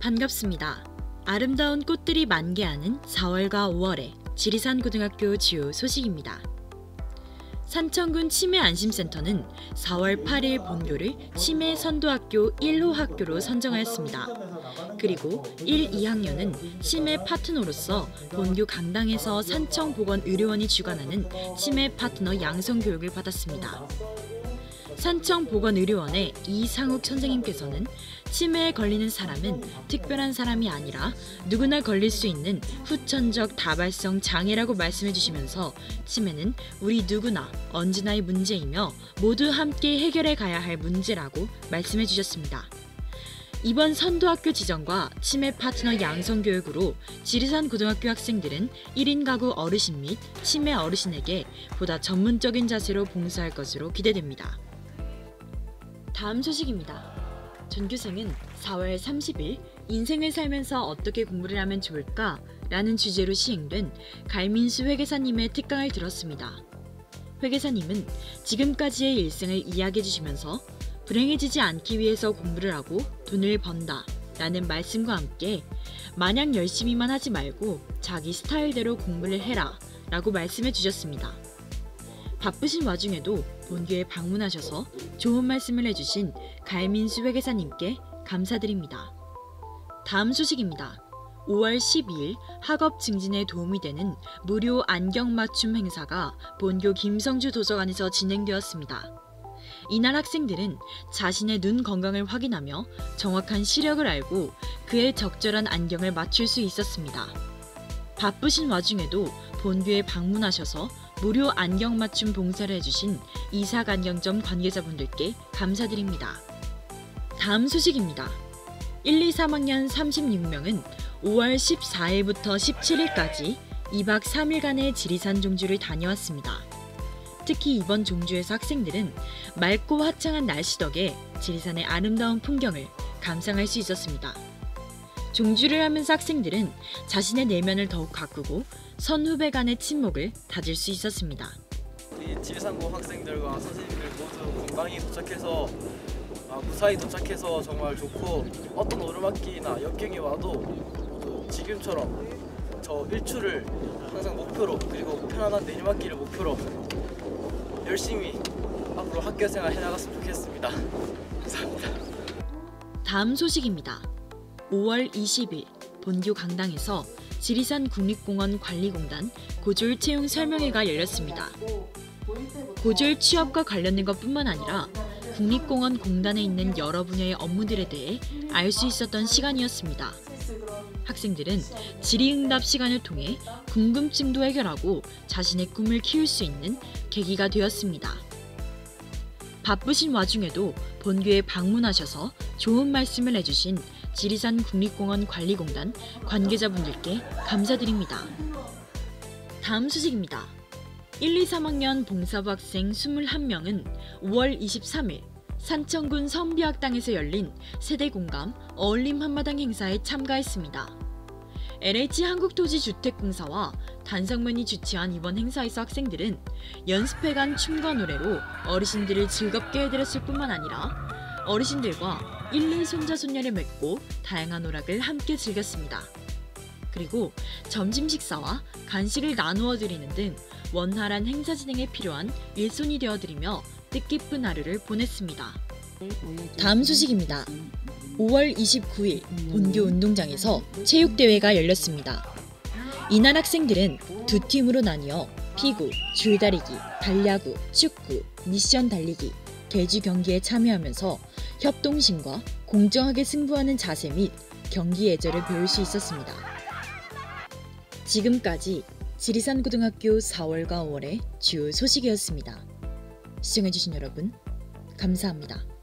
반갑습니다. 아름다운 꽃들이 만개하는 4월과 5월의 지리산 고등학교 주요 소식입니다. 산청군 치매 안심센터는 4월 8일 본교를 치매 선도학교 1호 학교로 선정하였습니다. 그리고 1, 2학년은 치매 파트너로서 본교 강당에서 산청보건의료원이 주관하는 치매 파트너 양성 교육을 받았습니다. 산청보건의료원의 이상욱 선생님께서는 치매에 걸리는 사람은 특별한 사람이 아니라 누구나 걸릴 수 있는 후천적 다발성 장애라고 말씀해 주시면서 치매는 우리 누구나 언제나의 문제이며 모두 함께 해결해 가야 할 문제라고 말씀해 주셨습니다. 이번 선도학교 지정과 치매 파트너 양성 교육으로 지리산 고등학교 학생들은 1인 가구 어르신 및 치매 어르신에게 보다 전문적인 자세로 봉사할 것으로 기대됩니다. 다음 소식입니다. 전교생은 4월 30일 인생을 살면서 어떻게 공부를 하면 좋을까? 라는 주제로 시행된 갈민수 회계사님의 특강을 들었습니다. 회계사님은 지금까지의 일생을 이야기해 주시면서 불행해지지 않기 위해서 공부를 하고 돈을 번다 라는 말씀과 함께 마냥 열심히만 하지 말고 자기 스타일대로 공부를 해라 라고 말씀해 주셨습니다. 바쁘신 와중에도 본교에 방문하셔서 좋은 말씀을 해주신 갈민수 회계사님께 감사드립니다. 다음 소식입니다. 5월 12일 학업 증진에 도움이 되는 무료 안경 맞춤 행사가 본교 김성주 도서관에서 진행되었습니다. 이날 학생들은 자신의 눈 건강을 확인하며 정확한 시력을 알고 그에 적절한 안경을 맞출 수 있었습니다. 바쁘신 와중에도 본교에 방문하셔서 무료 안경 맞춤 봉사를 해주신 이사간경점 관계자분들께 감사드립니다. 다음 소식입니다. 1, 2, 3학년 36명은 5월 14일부터 17일까지 2박 3일간의 지리산 종주를 다녀왔습니다. 특히 이번 종주에서 학생들은 맑고 화창한 날씨 덕에 지리산의 아름다운 풍경을 감상할 수 있었습니다. 종주를 하면서 학생들은 자신의 내면을 더욱 가꾸고 선후배 간의 친목을 다질 수 있었습니다. 우리 지리산고 학생들과 선생님들 모두 건강히 도착해서 아, 무사히 도착해서 정말 좋고 어떤 오르막길이나 역경이 와도 지금처럼 저 일출을 항상 목표로 그리고 편안한 내리막길을 목표로 열심히 앞으로 학교 생활 해나갔으면 좋겠습니다. 감사합니다. 다음 소식입니다. 5월 20일 본교 강당에서 지리산 국립공원 관리공단 고졸 채용 설명회가 열렸습니다. 고졸 취업과 관련된 것뿐만 아니라 국립공원 공단에 있는 여러 분야의 업무들에 대해 알 수 있었던 시간이었습니다. 학생들은 질의응답 시간을 통해 궁금증도 해결하고 자신의 꿈을 키울 수 있는 계기가 되었습니다. 바쁘신 와중에도 본교에 방문하셔서 좋은 말씀을 해주신 지리산 국립공원 관리공단 관계자분들께 감사드립니다. 다음 소식입니다. 1, 2, 3학년 봉사부 학생 21명은 5월 23일 산청군 선비학당에서 열린 세대공감 어울림 한마당 행사에 참가했습니다. LH 한국토지주택공사와 단성면이 주최한 이번 행사에서 학생들은 연습회관 춤과 노래로 어르신들을 즐겁게 해드렸을 뿐만 아니라 어르신들과 1, 2 손자 손녀를 맺고 다양한 오락을 함께 즐겼습니다. 그리고 점심 식사와 간식을 나누어 드리는 등 원활한 행사 진행에 필요한 일손이 되어드리며 뜻깊은 하루를 보냈습니다. 다음 소식입니다. 5월 29일 본교 운동장에서 체육대회가 열렸습니다. 이날 학생들은 두 팀으로 나뉘어 피구, 줄다리기, 달야구, 축구, 미션 달리기, 개주 경기에 참여하면서 협동심과 공정하게 승부하는 자세 및 경기 예절을 배울 수 있었습니다. 지금까지 지리산 고등학교 4월과 5월의 주요 소식이었습니다. 시청해주신 여러분, 감사합니다.